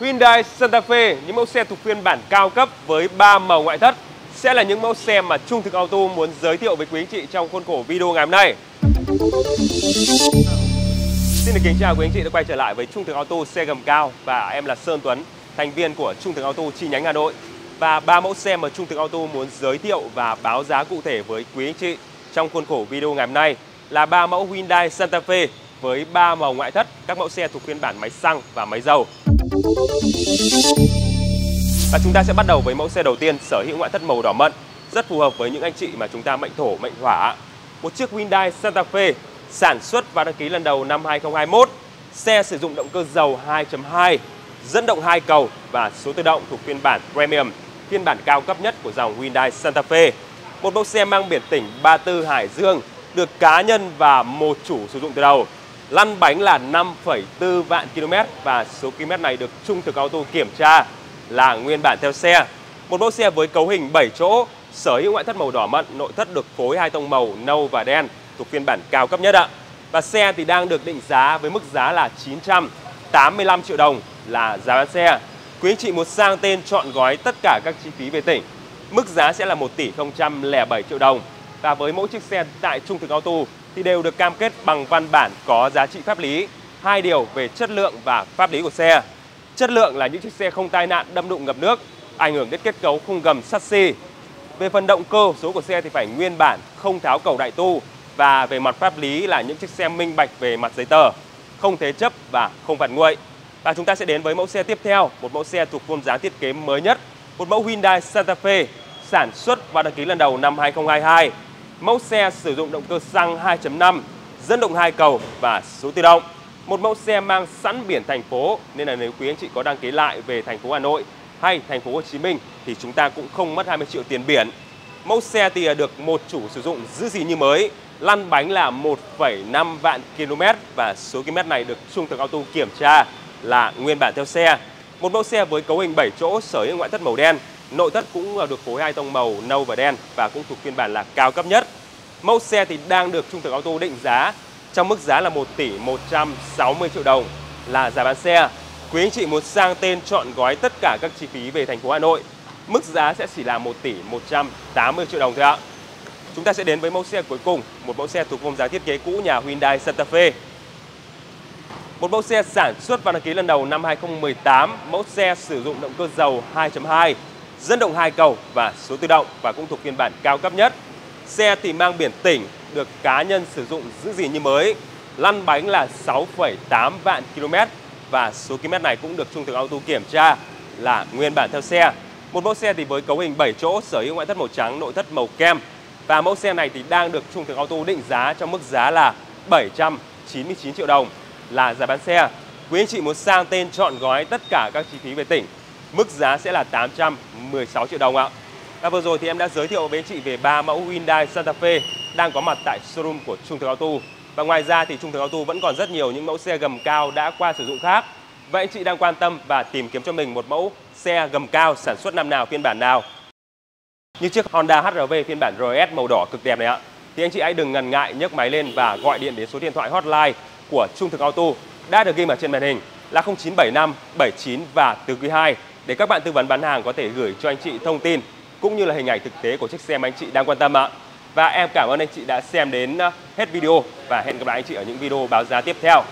Hyundai Santa Fe, những mẫu xe thuộc phiên bản cao cấp với 3 màu ngoại thất sẽ là những mẫu xe mà Trung Thực Auto muốn giới thiệu với quý anh chị trong khuôn khổ video ngày hôm nay. Xin được kính chào quý anh chị đã quay trở lại với Trung Thực Auto xe gầm cao và em là Sơn Tuấn, thành viên của Trung Thực Auto chi nhánh Hà Nội. Và ba mẫu xe mà Trung Thực Auto muốn giới thiệu và báo giá cụ thể với quý anh chị trong khuôn khổ video ngày hôm nay là ba mẫu Hyundai Santa Fe với 3 màu ngoại thất, các mẫu xe thuộc phiên bản máy xăng và máy dầu. Và chúng ta sẽ bắt đầu với mẫu xe đầu tiên sở hữu ngoại thất màu đỏ mận, rất phù hợp với những anh chị mà chúng ta mệnh thổ, mệnh hỏa. Một chiếc Hyundai Santa Fe sản xuất và đăng ký lần đầu năm 2021. Xe sử dụng động cơ dầu 2.2, dẫn động hai cầu và số tự động thuộc phiên bản Premium, phiên bản cao cấp nhất của dòng Hyundai Santa Fe. Một mẫu xe mang biển tỉnh 34 Hải Dương, được cá nhân và một chủ sử dụng từ đầu. Lăn bánh là 5,4 vạn km và số km này được Trung thực Auto kiểm tra là nguyên bản theo xe. Một mẫu xe với cấu hình 7 chỗ, sở hữu ngoại thất màu đỏ mận, nội thất được phối hai tông màu nâu và đen thuộc phiên bản cao cấp nhất ạ. Và xe thì đang được định giá với mức giá là 985 triệu đồng là giá bán xe. Quý anh chị muốn sang tên chọn gói tất cả các chi phí về tỉnh. Mức giá sẽ là 1 tỷ 007 triệu đồng. Và với mỗi chiếc xe tại Trung thực Auto thì đều được cam kết bằng văn bản có giá trị pháp lý. Hai điều về chất lượng và pháp lý của xe. Chất lượng là những chiếc xe không tai nạn đâm đụng ngập nước, ảnh hưởng đến kết cấu khung gầm sắt xi. Về phần động cơ, số của xe thì phải nguyên bản, không tháo cầu đại tu. Và về mặt pháp lý là những chiếc xe minh bạch về mặt giấy tờ, không thế chấp và không phạt nguội. Và chúng ta sẽ đến với mẫu xe tiếp theo, một mẫu xe thuộc form dáng thiết kế mới nhất, một mẫu Hyundai Santa Fe sản xuất và đăng ký lần đầu năm 2022. Mẫu xe sử dụng động cơ xăng 2.5, dẫn động hai cầu và số tự động. Một mẫu xe mang sẵn biển thành phố nên là nếu quý anh chị có đăng ký lại về thành phố Hà Nội hay thành phố Hồ Chí Minh thì chúng ta cũng không mất 20 triệu tiền biển. Mẫu xe thì được một chủ sử dụng giữ gì như mới, lăn bánh là 1,5 vạn km và số km này được Trung thực Auto kiểm tra là nguyên bản theo xe. Một mẫu xe với cấu hình 7 chỗ sở hữu ngoại thất màu đen, nội thất cũng được phối hai tông màu nâu và đen và cũng thuộc phiên bản là cao cấp nhất. Mẫu xe thì đang được Trung thực Auto định giá trong mức giá là 1 tỷ 160 triệu đồng là giá bán xe. Quý anh chị muốn sang tên chọn gói tất cả các chi phí về thành phố Hà Nội, mức giá sẽ chỉ là 1 tỷ 180 triệu đồng thôi ạ. Chúng ta sẽ đến với mẫu xe cuối cùng, một mẫu xe thuộc vùng giá thiết kế cũ nhà Hyundai Santa Fe. Một mẫu xe sản xuất và đăng ký lần đầu năm 2018, mẫu xe sử dụng động cơ dầu 2.2, dẫn động hai cầu và số tự động và cũng thuộc phiên bản cao cấp nhất. Xe thì mang biển tỉnh, được cá nhân sử dụng giữ gìn như mới. Lăn bánh là 6,8 vạn km và số km này cũng được Trung thực Auto kiểm tra là nguyên bản theo xe. Một mẫu xe thì với cấu hình 7 chỗ sở hữu ngoại thất màu trắng, nội thất màu kem. Và mẫu xe này thì đang được Trung thực Auto định giá trong mức giá là 799 triệu đồng là giá bán xe. Quý anh chị muốn sang tên chọn gói tất cả các chi phí về tỉnh, mức giá sẽ là 816 triệu đồng ạ. Và vừa rồi thì em đã giới thiệu với anh chị về ba mẫu Hyundai Santa Fe đang có mặt tại showroom của Trung Thực Auto. Và ngoài ra thì Trung Thực Auto vẫn còn rất nhiều những mẫu xe gầm cao đã qua sử dụng khác. Vậy anh chị đang quan tâm và tìm kiếm cho mình một mẫu xe gầm cao sản xuất năm nào, phiên bản nào? Như chiếc Honda HR-V phiên bản RS màu đỏ cực đẹp này ạ. Thì anh chị hãy đừng ngần ngại nhấc máy lên và gọi điện đến số điện thoại hotline của Trung Thực Auto đã được ghi ở trên màn hình là 0975 79 và từ quý 2 để các bạn tư vấn bán hàng có thể gửi cho anh chị thông tin, cũng như là hình ảnh thực tế của chiếc xe mà anh chị đang quan tâm ạ. Và em cảm ơn anh chị đã xem đến ờ, hết video, và hẹn gặp lại anh chị ở những video báo giá tiếp theo.